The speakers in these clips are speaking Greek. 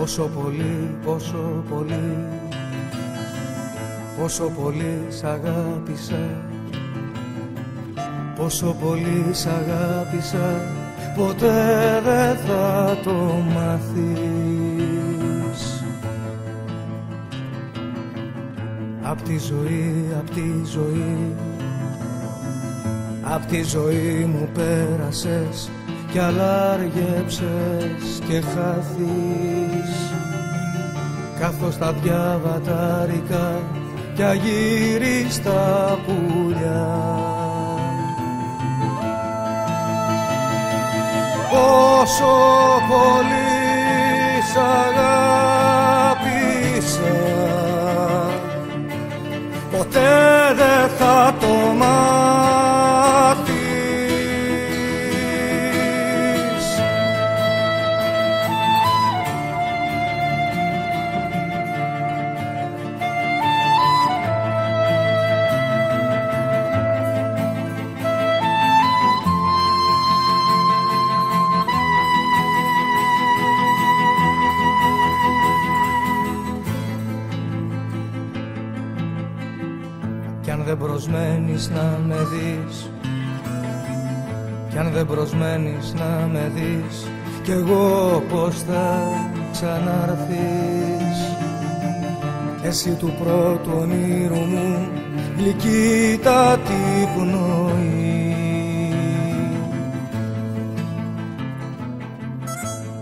Πόσο πολύ, πόσο πολύ Πόσο πολύ σ' αγάπησα. Πόσο πολύ σ' αγάπησα Ποτέ δεν θα το μάθεις. Απ' τη ζωή, απ' τη ζωή Απ' τη ζωή μου πέρασες κι αλάργεψες και χάθεις καθώς τα διαβατάρικα κι αγύριστα πουλιά. Πόσο πολύ αν δεν προσμένεις να με δεις. Κι αν δεν προσμένεις να με δεις Κι εγώ πως θα ξαναρθείς. Εσύ του πρώτου ονείρου μου γλυκύτατη πνοή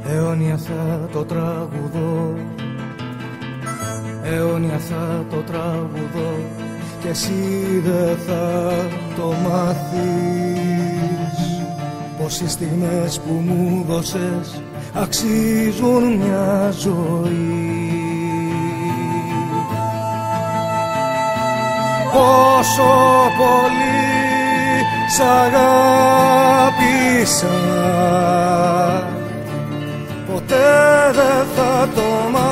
Αιώνια θα το τραγουδώ Αιώνια θα το τραγουδώ εσύ δεν θα το μάθεις. Πως οι στιγμές που μου δώσες αξίζουν μια ζωή. Πόσο πολύ σ' αγάπησα ποτέ δεν θα το μάθεις